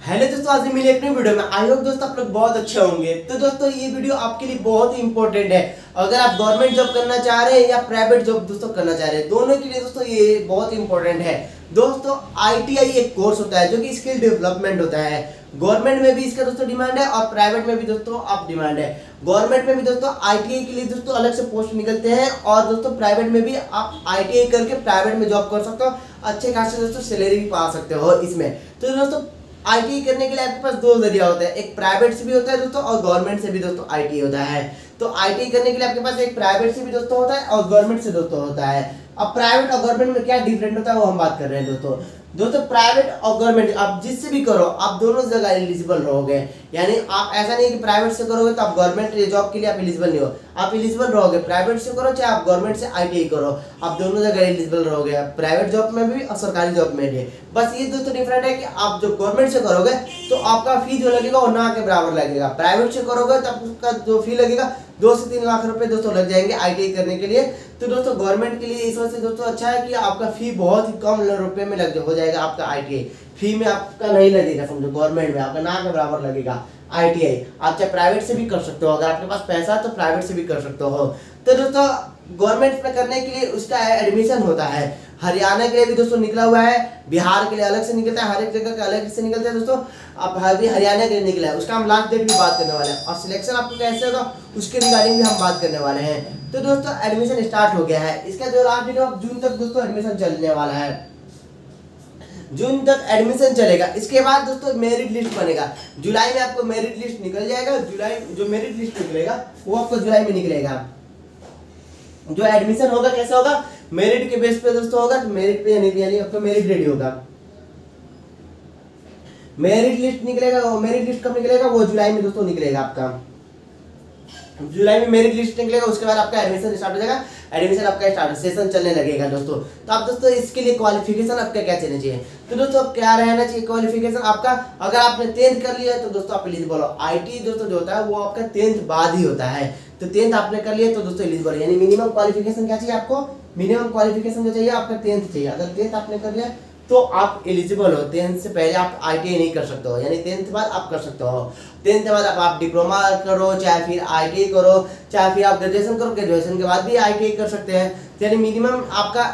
Hello दोस्तों, आज मिले नई वीडियो में। आई होप दोस्तों, आप लोग बहुत अच्छे होंगे। तो दोस्तों, ये वीडियो आपके लिए बहुत ही इंपॉर्टेंट है। अगर आप गवर्नमेंट जॉब करना चाह रहे हैं या प्राइवेट जॉब दोस्तों करना चाह रहे हैं, दोनों के लिए दोस्तों ये बहुत इंपॉर्टेंट है। दोस्तों आईटीआई एक कोर्स होता है जो कि स्किल डेवलपमेंट होता है। गवर्नमेंट में भी इसका दोस्तों डिमांड है और प्राइवेट में भी दोस्तों आप डिमांड है। गवर्नमेंट में भी दोस्तों आईटीआई के लिए दोस्तों अलग से पोस्ट निकलते हैं और दोस्तों प्राइवेट में भी आप आईटीआई करके प्राइवेट में जॉब कर सकते हो। अच्छे खासे दोस्तों सैलरी भी पा सकते हो इसमें। तो दोस्तों आईटी करने के लिए आपके पास दो ज़रिया होता है। एक प्राइवेट से भी होता है दोस्तों, और गवर्नमेंट से भी दोस्तों आईटी होता है। तो आईटी करने के लिए आपके पास एक प्राइवेट से भी दोस्तों होता है, और गवर्नमेंट से दोस्तों होता है। अब प्राइवेट और गवर्नमेंट में क्या डिफरेंट होता है, वो हम बात कर रहे हैं दोस्तों। दोस्तों प्राइवेट और गवर्नमेंट आप जिससे भी करो, आप दोनों जगह एलिजिबल रहोगे। यानी आप, ऐसा नहीं कि प्राइवेट से करोगे तो आप गवर्नमेंट जॉब के लिए आप एलिजिबल नहीं हो। आप एलिजिबल रहोगे। प्राइवेट से करो चाहे आप गवर्नमेंट से आई करो। आप दोनों जगह एलिजिबल रहोगे। प्राइवेट जॉब में भी और सरकारी जॉब में भी। बस ये दोस्तों डिफरेंट है कि आप जो गवर्नमेंट से करोगे तो आपका फ़ी जो लगेगा वो ना के बराबर लगेगा। प्राइवेट से करोगे तो आपका जो फ़ी लगेगा, दो से तीन लाख रुपए दोस्तों लग जाएँगे आईटीआई करने के लिए। तो दोस्तों गवर्नमेंट के लिए इस वजह से दोस्तों अच्छा है कि आपका फ़ी बहुत ही कम रुपए में लग, हो जाएगा आपका आईटीआई फ़ी में आपका नहीं लगेगा, समझो गवर्नमेंट में आपका ना के बराबर लगेगा आईटीआई आप चाहे प्राइवेट से भी कर सकते हो, अगर आपके पास पैसा है तो प्राइवेट से भी कर सकते हो। तो दोस्तों गवर्नमेंट में करने के लिए उसका एडमिशन होता है। हरियाणा के लिए भी दोस्तों निकला हुआ है, बिहार के लिए अलग से निकलता है, हर एक जगह का अलग से निकलता है दोस्तों। अब अभी हरियाणा के लिए निकला है, उसका हम लास्ट डेट भी बात करने वाले हैं। और सिलेक्शन आपको कैसे होगा, उसके रिगार्डिंग भी हम बात करने वाले हैं। तो दोस्तों एडमिशन स्टार्ट हो गया है। इसका जो लास्ट डेट है जून तक दोस्तों एडमिशन चलने वाला है। जून तक एडमिशन चलेगा। इसके बाद दोस्तों मेरिट लिस्ट बनेगा। जुलाई में आपको मेरिट लिस्ट निकल जाएगा। जुलाई, जो मेरिट लिस्ट निकलेगा, वो आपको जुलाई में निकलेगा। जो एडमिशन होगा, कैसे होगा? मेरिट के बेस पे दोस्तों होगा तो मेरिट पे यानी आपका मेरिट रेडी होगा। मेरिट लिस्ट निकलेगा मेरिट लिस्ट कब निकलेगा? वो जुलाई में दोस्तों निकलेगा आपका। जुलाई में मेरिट लिस्ट निकलेगा, उसके बाद आपका एडमिशन स्टार्ट हो जाएगा। एडमिशन आपका स्टार्ट सेशन चलने लगेगा दोस्तों। तो आप दोस्तों, इसके लिए क्वालिफिकेशन आपका क्या चलना चाहिए? तो दोस्तों क्या रहना चाहिए क्वालिफिकेशन आपका, अगर आपने टेंथ कर लिया तो दोस्तों, आप एलिजिबल हो। आईटी दोस्तों, जो होता है, वो आपका टेंथ बाद ही होता है। तो टेंथ आपने कर लिया तो दोस्तों एलिजिबल यानी मिनिमम क्वालिफिकेशन क्या चाहिए आपको? मिनिमम क्वालिफिकेशन जो चाहिए, आपका टेंथ चाहिए। अगर टेंथ आपने कर लिया तो आप एलिजिबल हो टेंथ से पहले आप आई नहीं कर सकते हो यानी टेंथ के बाद आप कर सकते हो। टेंथ के बाद आप, आप डिप्लोमा करो चाहे फिर आई करो चाहे फिर आप ग्रेजुएशन करो ग्रेजुएशन के बाद भी आई कर सकते हैं। यानी मिनिमम आपका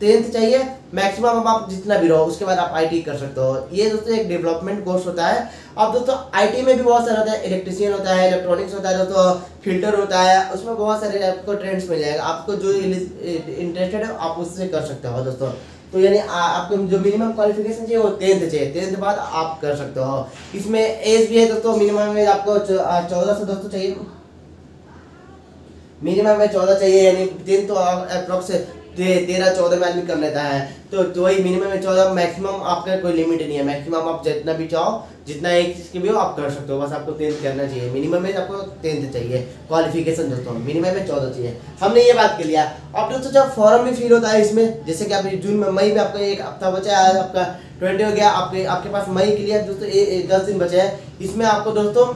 टेंथ चाहिए मैक्सिमम आप जितना भी रहो उसके बाद आप आईटी कर सकते हो। ये दोस्तों एक डेवलपमेंट कोर्स होता है। अब दोस्तों आईटी में भी बहुत सारा होता है इलेक्ट्रिशियन होता है इलेक्ट्रॉनिक्स होता है दोस्तों फ़िल्टर होता है उसमें बहुत सारे आपको ट्रेंड्स मिल जाएगा। आपको जो इंटरेस्टेड है आप उससे कर सकते हो दोस्तों। तो यानी आपको जो मिनिमम क्वालिफिकेशन चाहिए वो टेंथ चाहिए। टेंथ बाद आप कर सकते हो। इसमें एज भी है दोस्तों मिनिमम एज आपको चौदह से दोस्तों चाहिए। मिनिमम में चौदह चाहिए, यानी टेंथ तो अप्रोक्स तेरह चौदह में आदमी कर लेता है। तो तो वही मिनिमम में चौदह मैक्सिमम आपका कोई लिमिट नहीं है। मैक्सिमम आप जितना भी चाहो, जितना एक चीज़ के भी हो, आप कर सकते हो। बस आपको टेंथ करना चाहिए। मिनिमम में आपको टेंथ चाहिए। क्वालिफिकेशन दोस्तों मिनिमम में चौदह चाहिए। हमने ये बात कर लिया अब दोस्तों जब फॉर्म भी फिल होता है इसमें, जैसे कि आप जून में मई में आपका एक हफ़्ता बचा है, आपका ट्वेंटी हो गया, आपके आपके पास मई के लिए दोस्तों दस दिन बचे हैं। इसमें आपको दोस्तों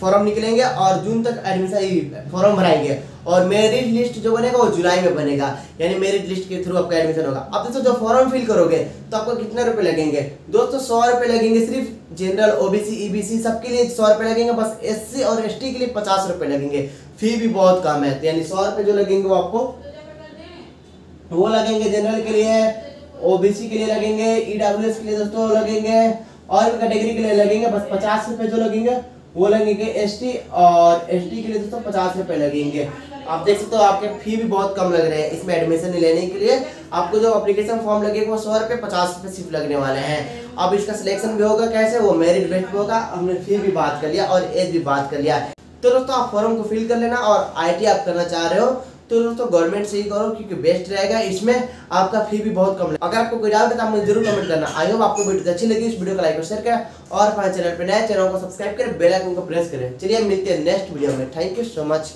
फॉर्म निकलेंगे और जून तक एडमिशन फॉर्म भराएँगे। और मेरिट लिस्ट जो बनेगा वो जुलाई में बनेगा। यानी मेरिट लिस्ट के थ्रू आपका एडमिशन होगा। अब दोस्तों, जो फॉर्म फिल करोगे तो आपको कितने रुपए लगेंगे? दोस्तों, सौ रुपए लगेंगे सिर्फ़ जनरल ओबीसी ईबीसी सबके लिए सौ रुपए लगेंगे। बस एससी और एसटी के लिए पचास रुपए लगेंगे। फ़ी भी बहुत कम है। यानी सौ रुपए जो लगेंगे वो आपको वो लगेंगे जनरल के लिए ओबीसी के लिए लगेंगे ईडब्ल्यूएस के लिए दोस्तों लगेंगे, और कैटेगरी के लिए लगेंगे। बस पचास रुपए जो लगेंगे वो लगेंगे एस और एसटी के लिए दोस्तों पचास रुपए लगेंगे। आप देख सकते हो आपके फ़ी भी बहुत कम लग रहे हैं इसमें एडमिशन लेने के लिए। आपको जो एप्लीकेशन फॉर्म लगेगा वो सौ रुपये पचास रुपये सिर्फ़ लगने वाले हैं। अब इसका सिलेक्शन भी होगा कैसे? वो मेरिट बेस्ट होगा। हमने फ़ी भी बात कर लिया और एज भी बात कर लिया। तो दोस्तों आप फॉर्म को फिल कर लेना और आई आप करना चाह रहे हो तो दोस्तों गवर्नमेंट से ही करो, क्योंकि बेस्ट रहेगा। इसमें आपका फ़ी भी बहुत कम अगर आपको कोई डाउट है तो आप मुझे ज़रूर कमेंट करना। आई होप आपको वीडियो अच्छी लगी, इस वीडियो को लाइक और शेयर करें और हमारे चैनल पर नए चैनल को सब्सक्राइब करें बेल आइकन को प्रेस करें। चलिए, मिलते हैं नेक्स्ट वीडियो में। Thank you so much